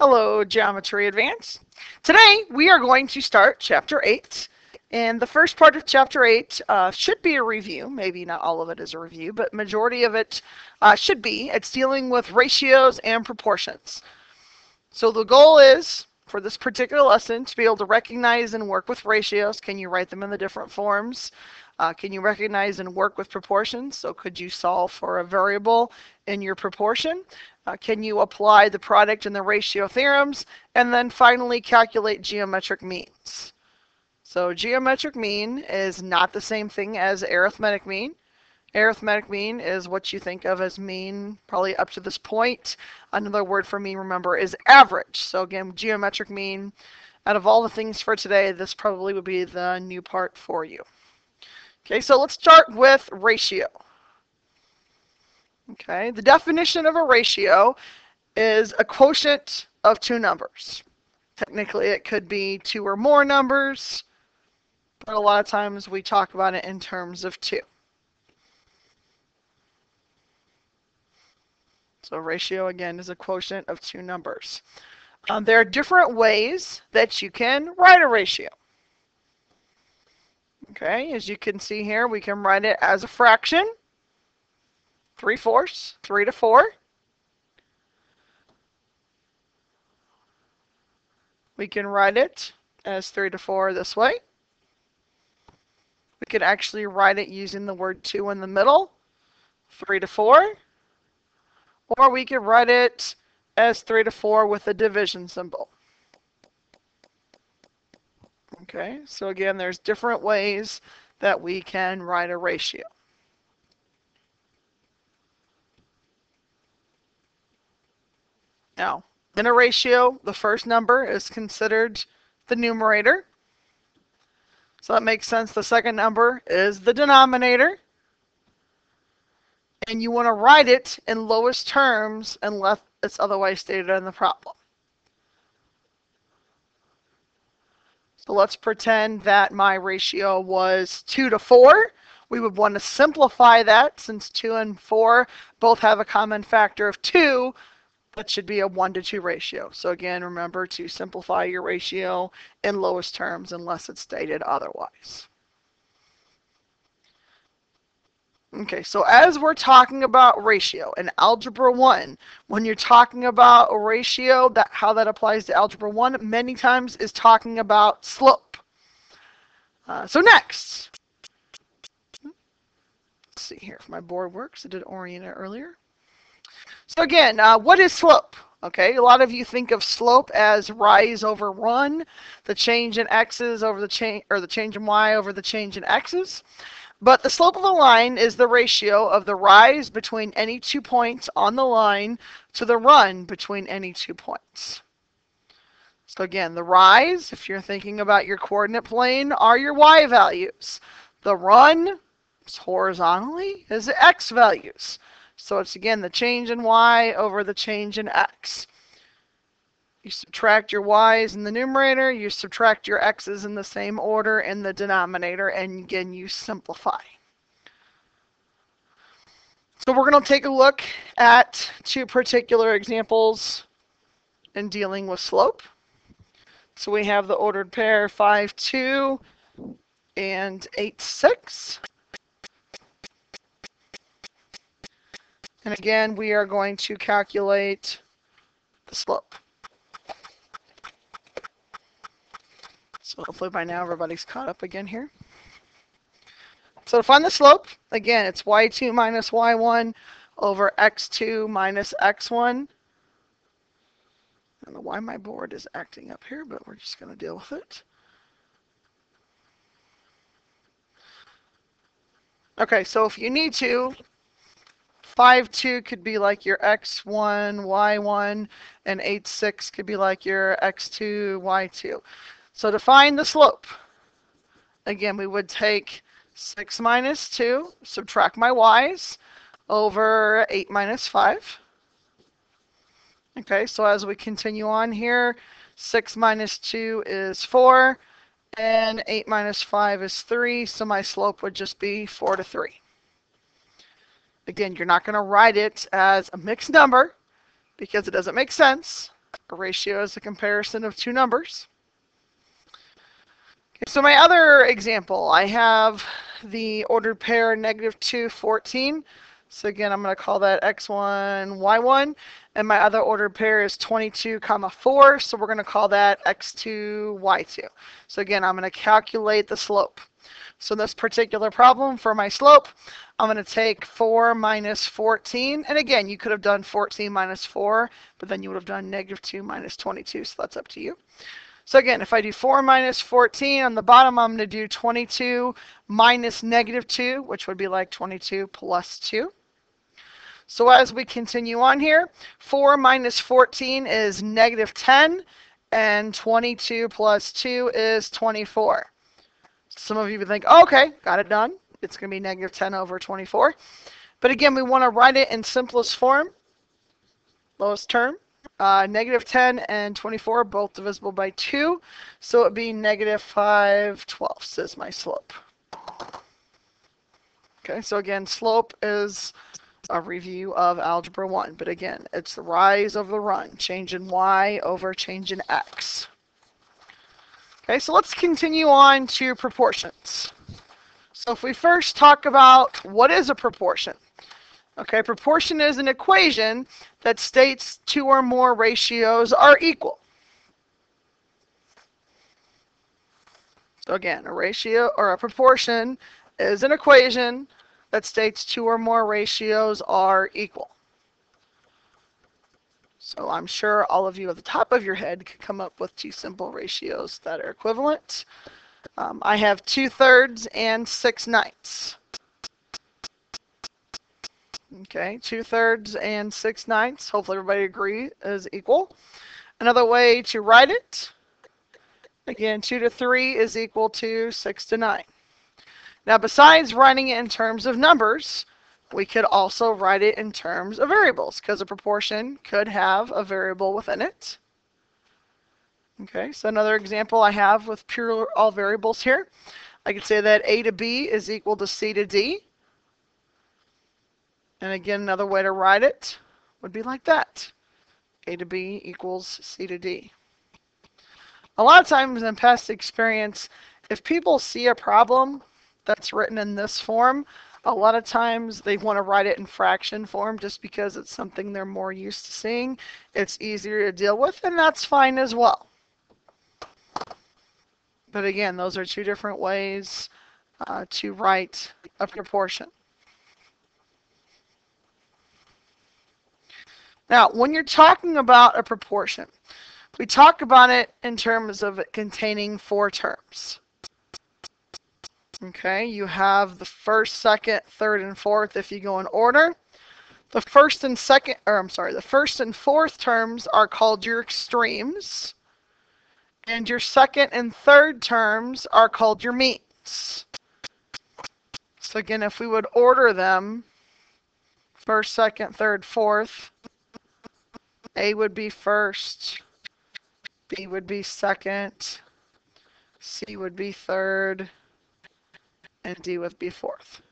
Hello, Geometry Advance. Today we are going to start Chapter 8. And the first part of Chapter 8 uh, should be a review. Maybe not all of it is a review, but majority of it uh, should be. It's dealing with ratios and proportions. So the goal is for this particular lesson to be able to recognize and work with ratios. Can you write them in the different forms? Uh, can you recognize and work with proportions? So could you solve for a variable in your proportion? Uh, can you apply the product and the ratio theorems? And then finally calculate geometric means. So geometric mean is not the same thing as arithmetic mean. Arithmetic mean is what you think of as mean probably up to this point. Another word for mean, remember, is average. So again, geometric mean, out of all the things for today, this probably would be the new part for you. Okay, so let's start with ratio. Okay, the definition of a ratio is a quotient of two numbers. Technically, it could be two or more numbers, but a lot of times we talk about it in terms of two. So ratio, again, is a quotient of two numbers. Um, there are different ways that you can write a ratio. Okay, as you can see here, we can write it as a fraction 3 fourths, 3 to 4. We can write it as 3 to 4 this way. We could actually write it using the word 2 in the middle, 3 to 4. Or we could write it as 3 to 4 with a division symbol. Okay, so again, there's different ways that we can write a ratio. Now, in a ratio, the first number is considered the numerator. So that makes sense. The second number is the denominator. And you want to write it in lowest terms unless it's otherwise stated in the problem. So let's pretend that my ratio was 2 to 4. We would want to simplify that since 2 and 4 both have a common factor of 2 that should be a 1 to 2 ratio. So again, remember to simplify your ratio in lowest terms unless it's stated otherwise. Okay, so as we're talking about ratio in Algebra 1, when you're talking about a ratio, that how that applies to Algebra 1 many times is talking about slope. Uh, so next, let's see here if my board works. I did orient it earlier. So again, uh, what is slope? Okay, a lot of you think of slope as rise over run, the change in x's over the change, or the change in y over the change in x's. But the slope of a line is the ratio of the rise between any two points on the line to the run between any two points. So again, the rise, if you're thinking about your coordinate plane, are your y values. The run, horizontally, is the x values. So it's again the change in y over the change in x. You subtract your y's in the numerator, you subtract your x's in the same order in the denominator, and again you simplify. So we're going to take a look at two particular examples in dealing with slope. So we have the ordered pair 5, 2 and 8, 6. And again, we are going to calculate the slope. So hopefully by now everybody's caught up again here. So to find the slope, again, it's y2 minus y1 over x2 minus x1. I don't know why my board is acting up here, but we're just going to deal with it. Okay, so if you need to, 5, 2 could be like your x1, y1, and 8, 6 could be like your x2, y2. So to find the slope, again, we would take 6 minus 2, subtract my y's, over 8 minus 5. Okay, so as we continue on here, 6 minus 2 is 4, and 8 minus 5 is 3, so my slope would just be 4 to 3. Again, you're not going to write it as a mixed number because it doesn't make sense. A ratio is a comparison of two numbers. So my other example, I have the ordered pair negative 2, 14. So again, I'm going to call that x1, y1. And my other ordered pair is 22, comma 4. So we're going to call that x2, y2. So again, I'm going to calculate the slope. So this particular problem for my slope, I'm going to take 4 minus 14. And again, you could have done 14 minus 4, but then you would have done negative 2 minus 22. So that's up to you. So again, if I do 4 minus 14, on the bottom I'm going to do 22 minus negative 2, which would be like 22 plus 2. So as we continue on here, 4 minus 14 is negative 10, and 22 plus 2 is 24. Some of you would think, oh, okay, got it done. It's going to be negative 10 over 24. But again, we want to write it in simplest form, lowest term. Uh, negative 10 and 24 both divisible by 2, so it would be negative 5 twelfths is my slope. Okay, so again, slope is a review of Algebra 1. But again, it's the rise of the run, change in y over change in x. Okay, so let's continue on to proportions. So if we first talk about what is a proportion. Okay, proportion is an equation that states two or more ratios are equal. So again, a ratio or a proportion is an equation that states two or more ratios are equal. So I'm sure all of you at the top of your head could come up with two simple ratios that are equivalent. Um, I have 2 thirds and 6 ninths. Okay, 2 thirds and 6 ninths, hopefully everybody agree, is equal. Another way to write it, again, 2 to 3 is equal to 6 to 9. Now, besides writing it in terms of numbers, we could also write it in terms of variables because a proportion could have a variable within it. Okay, so another example I have with pure all variables here. I could say that A to B is equal to C to D. And again, another way to write it would be like that. A to B equals C to D. A lot of times in past experience, if people see a problem that's written in this form, a lot of times they want to write it in fraction form just because it's something they're more used to seeing. It's easier to deal with, and that's fine as well. But again, those are two different ways uh, to write a proportion. Now, when you're talking about a proportion, we talk about it in terms of it containing four terms. Okay, you have the first, second, third, and fourth if you go in order. The first and second, or I'm sorry, the first and fourth terms are called your extremes. And your second and third terms are called your means. So again, if we would order them, first, second, third, fourth, A would be first, B would be second, C would be third, and D would be fourth.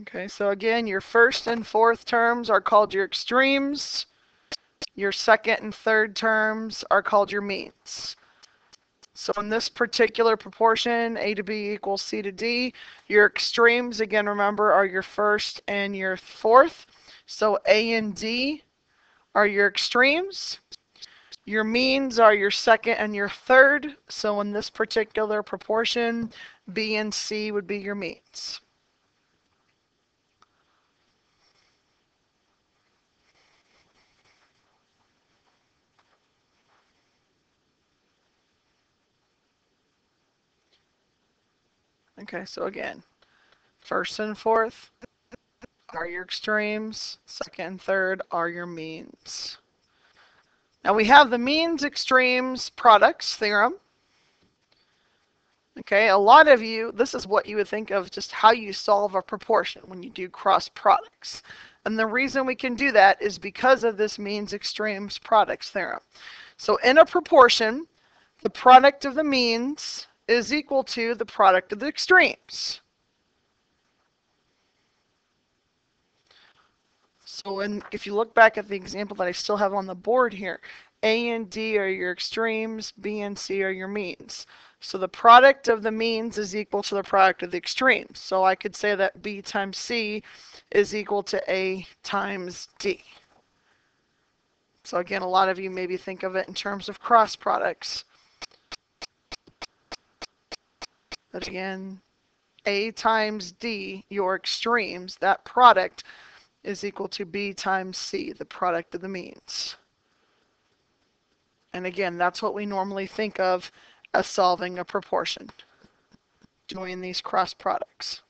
Okay, so again, your first and fourth terms are called your extremes. Your second and third terms are called your means. So in this particular proportion, A to B equals C to D, your extremes, again, remember, are your first and your fourth. So A and D are your extremes. Your means are your second and your third. So in this particular proportion, B and C would be your means. Okay, so again, first and fourth are your extremes, second and third are your means. Now we have the means extremes products theorem. Okay, a lot of you, this is what you would think of just how you solve a proportion when you do cross products. And the reason we can do that is because of this means extremes products theorem. So in a proportion, the product of the means is equal to the product of the extremes. So when, if you look back at the example that I still have on the board here, A and D are your extremes, B and C are your means. So the product of the means is equal to the product of the extremes. So I could say that B times C is equal to A times D. So again, a lot of you maybe think of it in terms of cross products. But again, A times D, your extremes, that product is equal to B times C, the product of the means. And again, that's what we normally think of as solving a proportion, doing these cross products.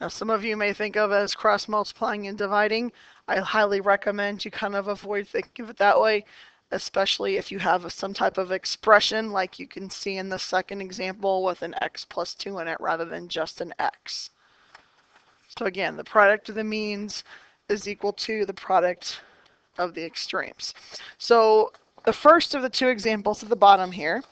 Now, some of you may think of as cross multiplying and dividing. I highly recommend you kind of avoid thinking of it that way, especially if you have some type of expression like you can see in the second example with an x plus 2 in it rather than just an x. So again, the product of the means is equal to the product of the extremes. So the first of the two examples at the bottom here,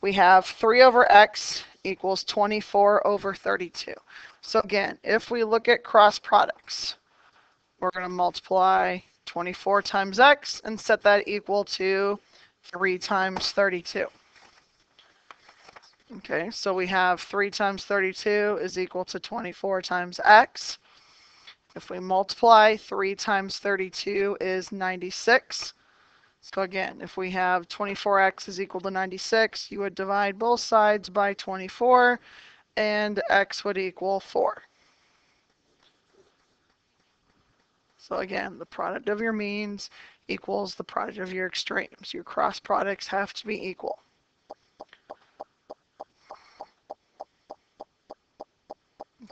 we have 3 over x equals 24 over 32. So again, if we look at cross products, we're going to multiply 24 times x and set that equal to 3 times 32. Okay, so we have 3 times 32 is equal to 24 times x. If we multiply, 3 times 32 is 96. So again, if we have 24x is equal to 96, you would divide both sides by 24, and x would equal 4. So again, the product of your means equals the product of your extremes. Your cross products have to be equal.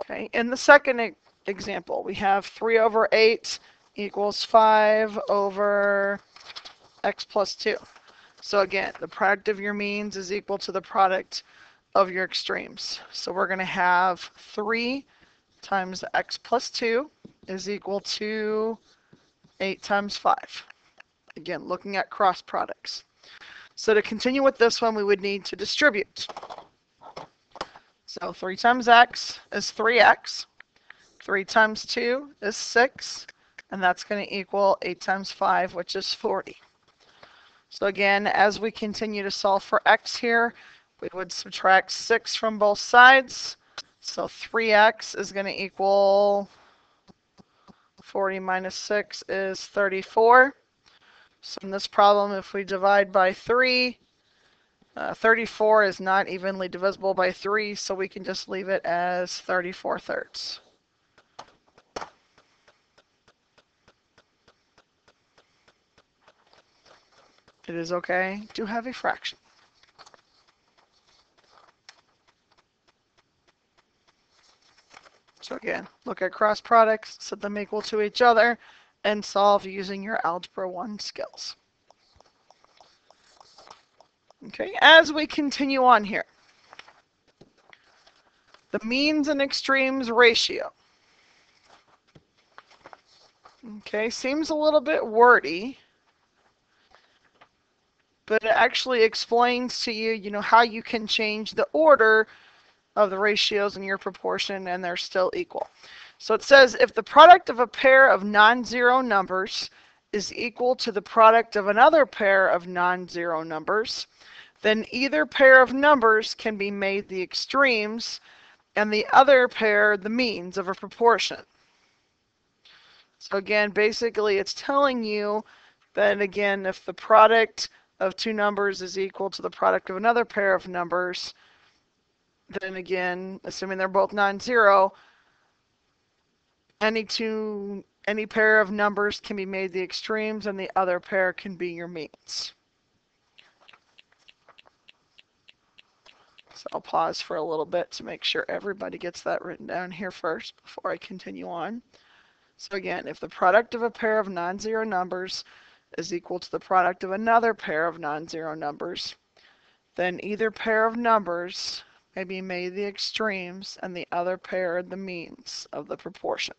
Okay, in the second example, we have 3 over 8 equals 5 over x plus 2. So again, the product of your means is equal to the product of your extremes. So we're going to have 3 times x plus 2 is equal to 8 times 5. Again, looking at cross products. So to continue with this one, we would need to distribute. So 3 times x is 3x. 3 times 2 is 6, and that's going to equal 8 times 5, which is 40. So again, as we continue to solve for x here, we would subtract 6 from both sides. So 3x is going to equal 40 minus 6 is 34. So in this problem, if we divide by 3, uh, 34 is not evenly divisible by 3, so we can just leave it as 34 thirds. It is okay to have a fraction. So again, look at cross products, set them equal to each other, and solve using your Algebra 1 skills. Okay, as we continue on here, the means and extremes ratio. Okay, seems a little bit wordy, but it actually explains to you, you know, how you can change the order of the ratios in your proportion and they're still equal. So it says if the product of a pair of non-zero numbers is equal to the product of another pair of non-zero numbers, then either pair of numbers can be made the extremes and the other pair the means of a proportion. So again, basically it's telling you that again, if the product of two numbers is equal to the product of another pair of numbers, then again, assuming they're both non-zero, any two any pair of numbers can be made the extremes and the other pair can be your means. So I'll pause for a little bit to make sure everybody gets that written down here first before I continue on. So again, if the product of a pair of non-zero numbers is equal to the product of another pair of non-zero numbers, then either pair of numbers may be made the extremes and the other pair the means of the proportion.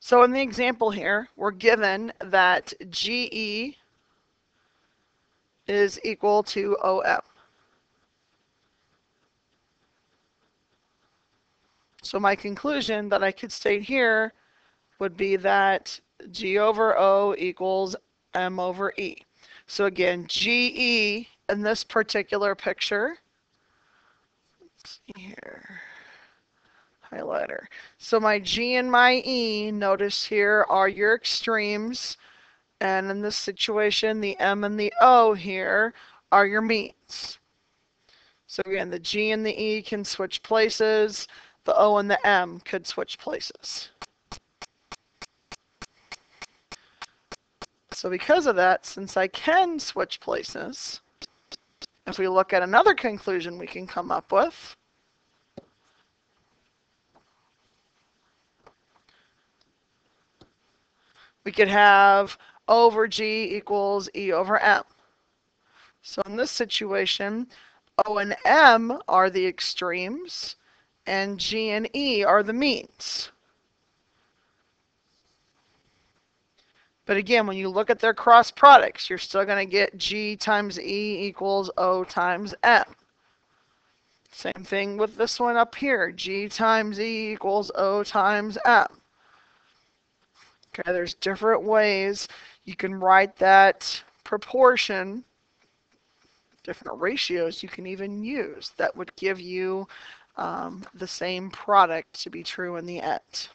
So in the example here, we're given that GE is equal to OM. So my conclusion that I could state here would be that G over O equals M over E. So again, GE in this particular picture, here, highlighter. So my G and my E, notice here are your extremes. And in this situation, the M and the O here are your means. So again, the G and the E can switch places. The O and the M could switch places. So because of that, since I can switch places, if we look at another conclusion we can come up with, we could have over G equals E over M. So in this situation, O and M are the extremes, and G and E are the means. But again, when you look at their cross products, you're still going to get G times E equals O times M. Same thing with this one up here. G times E equals O times M. Okay, there's different ways you can write that proportion, different ratios you can even use that would give you um, the same product to be true in the end.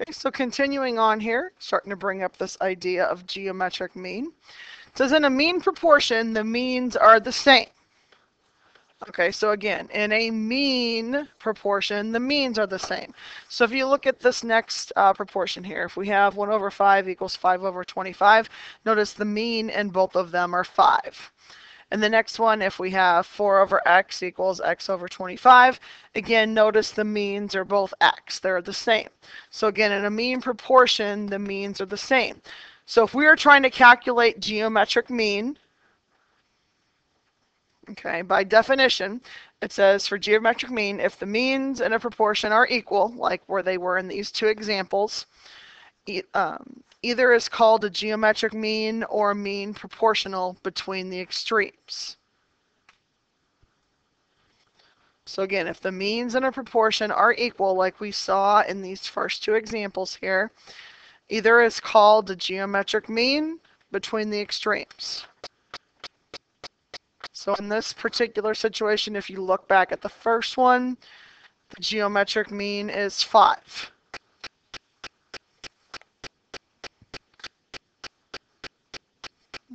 Okay, so continuing on here, starting to bring up this idea of geometric mean. It says in a mean proportion, the means are the same. Okay, so again, in a mean proportion, the means are the same. So if you look at this next uh, proportion here, if we have 1 over 5 equals 5 over 25, notice the mean in both of them are 5. And the next one, if we have 4 over x equals x over 25, again, notice the means are both x. They're the same. So again, in a mean proportion, the means are the same. So if we are trying to calculate geometric mean, okay, by definition, it says for geometric mean, if the means in a proportion are equal, like where they were in these two examples, um, Either is called a geometric mean or a mean proportional between the extremes. So again, if the means and a proportion are equal, like we saw in these first two examples here, either is called a geometric mean between the extremes. So in this particular situation, if you look back at the first one, the geometric mean is 5.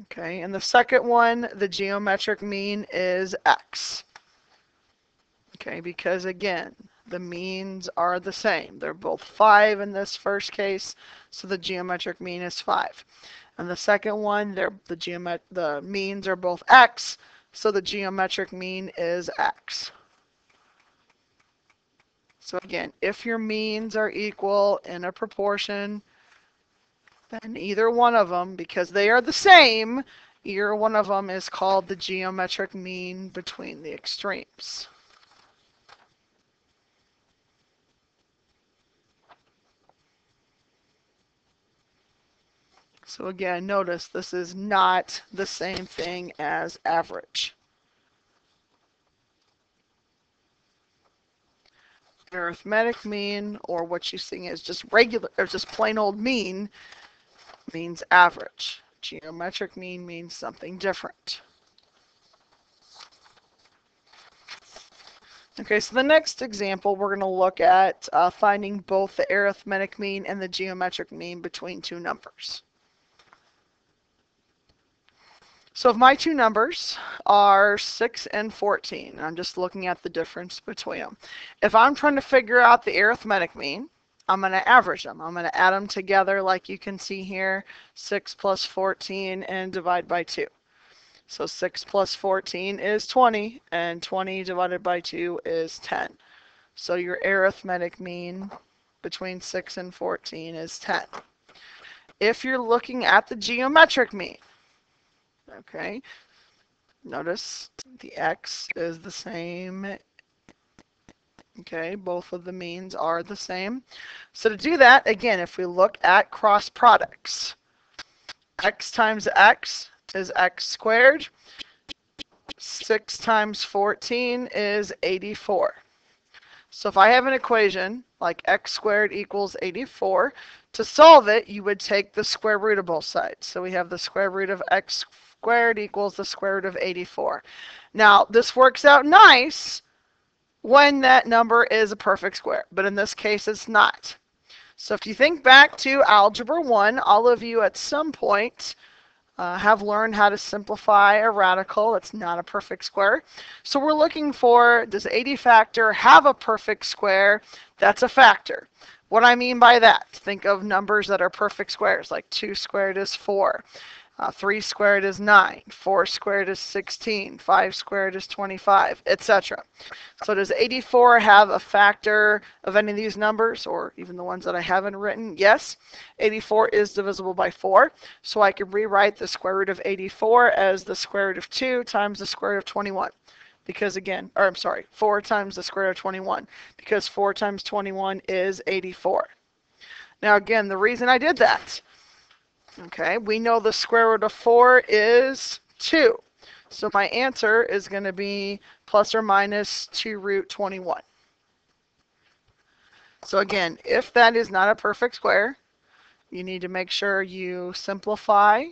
Okay, and the second one, the geometric mean is x. Okay, because again, the means are the same. They're both 5 in this first case, so the geometric mean is 5. And the second one, the, geomet the means are both x, so the geometric mean is x. So again, if your means are equal in a proportion, then either one of them, because they are the same, either one of them is called the geometric mean between the extremes. So again, notice this is not the same thing as average. Arithmetic mean, or what you're seeing is just regular, or just plain old mean, means average. Geometric mean means something different. Okay, so the next example, we're going to look at uh, finding both the arithmetic mean and the geometric mean between two numbers. So if my two numbers are 6 and 14, I'm just looking at the difference between them. If I'm trying to figure out the arithmetic mean, I'm going to average them. I'm going to add them together like you can see here, 6 plus 14 and divide by 2. So 6 plus 14 is 20 and 20 divided by 2 is 10. So your arithmetic mean between 6 and 14 is 10. If you're looking at the geometric mean, okay, notice the x is the same Okay, both of the means are the same. So to do that, again, if we look at cross products, x times x is x squared. 6 times 14 is 84. So if I have an equation like x squared equals 84, to solve it, you would take the square root of both sides. So we have the square root of x squared equals the square root of 84. Now, this works out nice when that number is a perfect square, but in this case, it's not. So if you think back to Algebra 1, all of you at some point uh, have learned how to simplify a radical. that's not a perfect square. So we're looking for, does 80 factor have a perfect square? That's a factor. What I mean by that, think of numbers that are perfect squares, like 2 squared is 4. Uh, 3 squared is 9, 4 squared is 16, 5 squared is 25, etc. So does 84 have a factor of any of these numbers, or even the ones that I haven't written? Yes, 84 is divisible by 4, so I can rewrite the square root of 84 as the square root of 2 times the square root of 21. Because again, or I'm sorry, 4 times the square root of 21, because 4 times 21 is 84. Now again, the reason I did that Okay, we know the square root of 4 is 2. So my answer is going to be plus or minus 2 root 21. So again, if that is not a perfect square, you need to make sure you simplify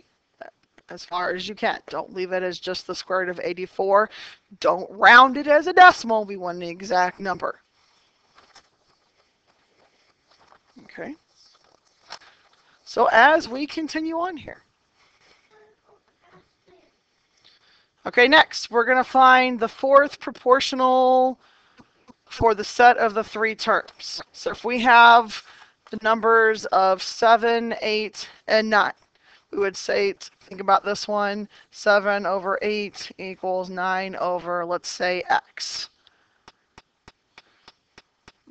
as far as you can. Don't leave it as just the square root of 84. Don't round it as a decimal. We want the exact number. Okay. So as we continue on here. Okay, next we're going to find the fourth proportional for the set of the three terms. So if we have the numbers of 7, 8, and 9, we would say, think about this one, 7 over 8 equals 9 over, let's say, x.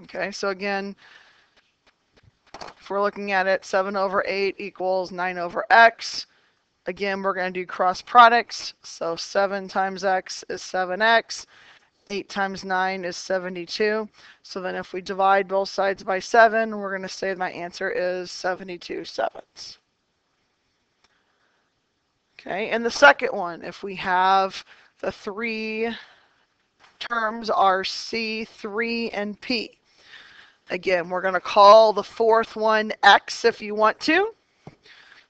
Okay, so again, if we're looking at it, 7 over 8 equals 9 over x. Again, we're going to do cross products. So 7 times x is 7x. 8 times 9 is 72. So then if we divide both sides by 7, we're going to say my answer is 72 sevenths. Okay, and the second one, if we have the three terms are C, 3, and P. Again, we're going to call the fourth one x if you want to.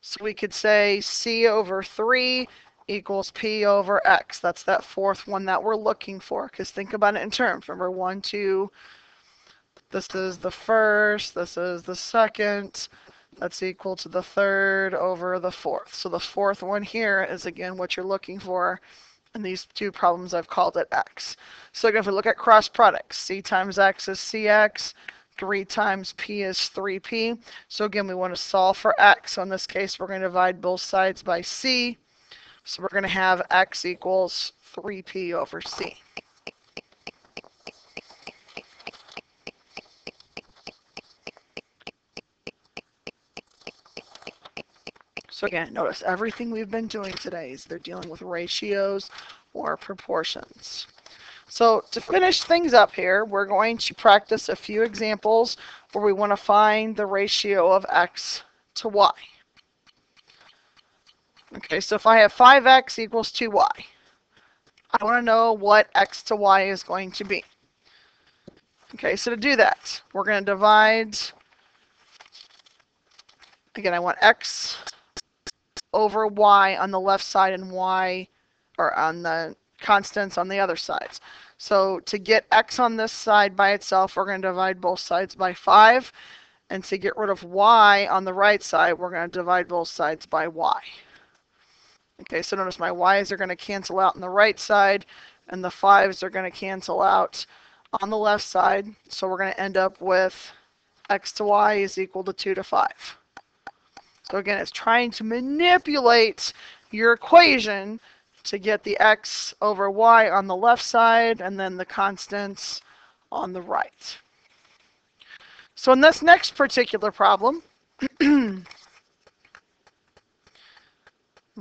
So we could say c over 3 equals p over x. That's that fourth one that we're looking for. Because think about it in terms. Remember, 1, 2, this is the first, this is the second. That's equal to the third over the fourth. So the fourth one here is, again, what you're looking for. In these two problems, I've called it x. So again, if we look at cross products, c times x is cx, 3 times p is 3p. So again, we want to solve for x. So in this case, we're going to divide both sides by c. So we're going to have x equals 3p over c. So again, notice everything we've been doing today is they're dealing with ratios or proportions. So to finish things up here, we're going to practice a few examples where we want to find the ratio of x to y. Okay, so if I have 5x equals 2y, I want to know what x to y is going to be. Okay, so to do that, we're going to divide, again, I want x over y on the left side and y, or on the constants on the other sides. So to get x on this side by itself, we're going to divide both sides by 5. And to get rid of y on the right side, we're going to divide both sides by y. Okay, so notice my y's are going to cancel out on the right side, and the 5's are going to cancel out on the left side. So we're going to end up with x to y is equal to 2 to 5. So again, it's trying to manipulate your equation to get the x over y on the left side and then the constants on the right. So in this next particular problem,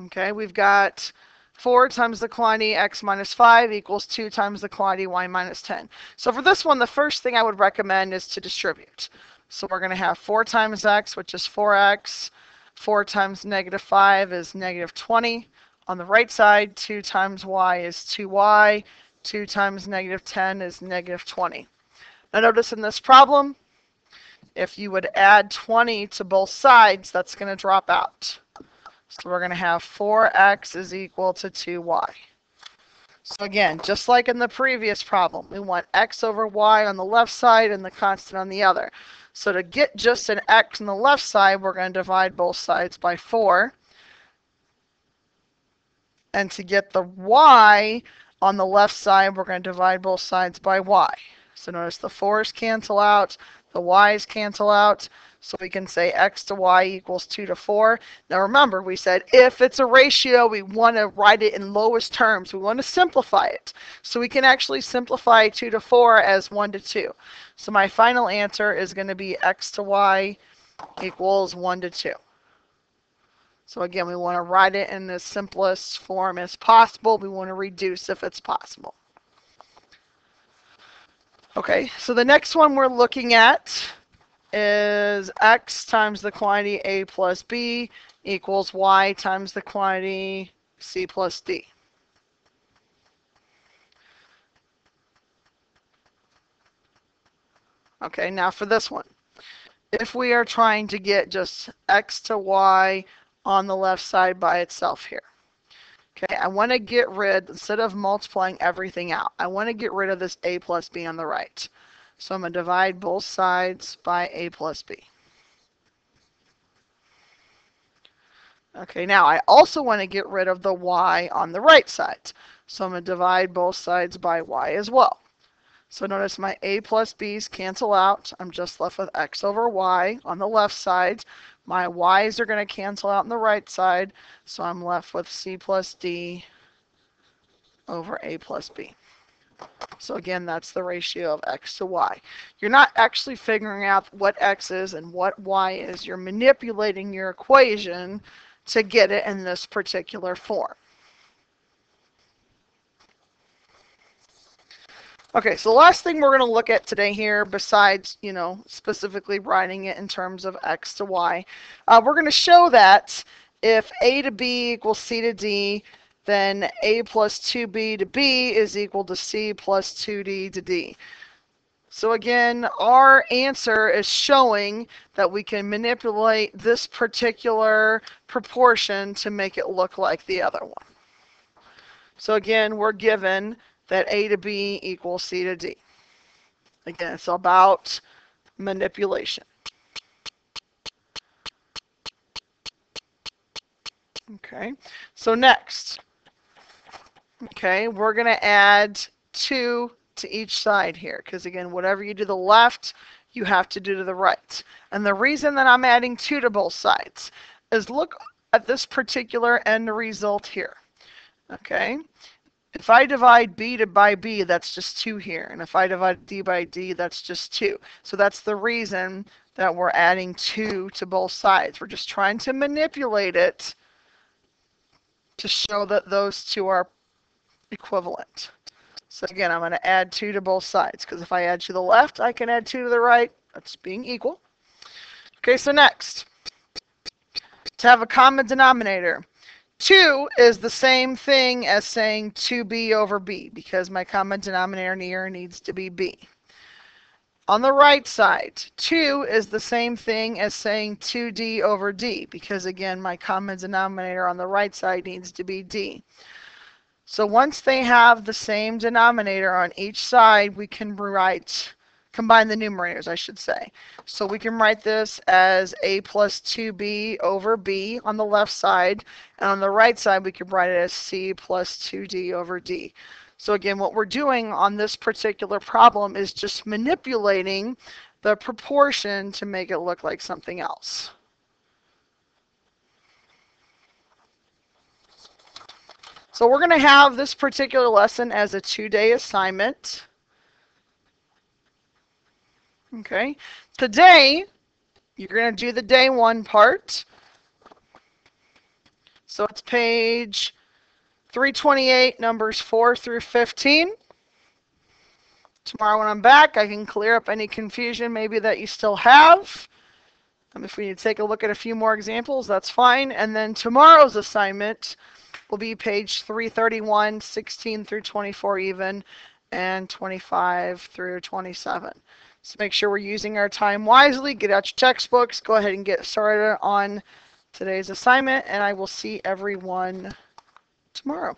okay, we've got 4 times the quantity x minus 5 equals 2 times the quantity y minus 10. So for this one, the first thing I would recommend is to distribute. So we're going to have 4 times x, which is 4x. 4 times negative 5 is negative 20. On the right side, 2 times y is 2y. 2 times negative 10 is negative 20. Now notice in this problem, if you would add 20 to both sides, that's going to drop out. So we're going to have 4x is equal to 2y. So again, just like in the previous problem, we want x over y on the left side and the constant on the other. So to get just an x on the left side, we're going to divide both sides by 4. And to get the y on the left side, we're going to divide both sides by y. So notice the 4's cancel out, the y's cancel out. So we can say x to y equals 2 to 4. Now remember, we said if it's a ratio, we want to write it in lowest terms. We want to simplify it. So we can actually simplify 2 to 4 as 1 to 2. So my final answer is going to be x to y equals 1 to 2. So again, we want to write it in the simplest form as possible. We want to reduce if it's possible. Okay, so the next one we're looking at is x times the quantity a plus b equals y times the quantity c plus d. Okay, now for this one. If we are trying to get just x to y on the left side by itself here. Okay, I want to get rid, instead of multiplying everything out, I want to get rid of this a plus b on the right. So I'm going to divide both sides by a plus b. Okay, now I also want to get rid of the y on the right side. So I'm going to divide both sides by y as well. So notice my a plus b's cancel out. I'm just left with x over y on the left side. My y's are going to cancel out on the right side. So I'm left with c plus d over a plus b. So again, that's the ratio of x to y. You're not actually figuring out what x is and what y is. You're manipulating your equation to get it in this particular form. Okay, so the last thing we're going to look at today here, besides, you know, specifically writing it in terms of x to y, uh, we're going to show that if a to b equals c to d, then a plus 2b to b is equal to c plus 2d to d. So again, our answer is showing that we can manipulate this particular proportion to make it look like the other one. So again, we're given that a to b equals c to d. Again, it's about manipulation. Okay, so next, Okay, we're going to add 2 to each side here because again, whatever you do to the left, you have to do to the right. And the reason that I'm adding 2 to both sides is look at this particular end result here. Okay, if I divide b to by b, that's just 2 here. And if I divide d by d, that's just 2. So that's the reason that we're adding 2 to both sides. We're just trying to manipulate it to show that those two are equivalent. So again, I'm going to add 2 to both sides because if I add to the left, I can add 2 to the right. That's being equal. Okay, so next, to have a common denominator. 2 is the same thing as saying 2b over b because my common denominator needs to be b. On the right side, 2 is the same thing as saying 2d over d because again, my common denominator on the right side needs to be d. So once they have the same denominator on each side, we can write, combine the numerators, I should say. So we can write this as a plus 2b over b on the left side, and on the right side, we can write it as c plus 2d over d. So again, what we're doing on this particular problem is just manipulating the proportion to make it look like something else. So we're going to have this particular lesson as a two-day assignment. Okay. Today, you're going to do the day one part. So it's page 328, numbers 4 through 15. Tomorrow when I'm back, I can clear up any confusion maybe that you still have. Um, if we need to take a look at a few more examples, that's fine. And then tomorrow's assignment will be page 331, 16 through 24 even, and 25 through 27. So make sure we're using our time wisely. Get out your textbooks. Go ahead and get started on today's assignment, and I will see everyone tomorrow.